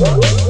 Música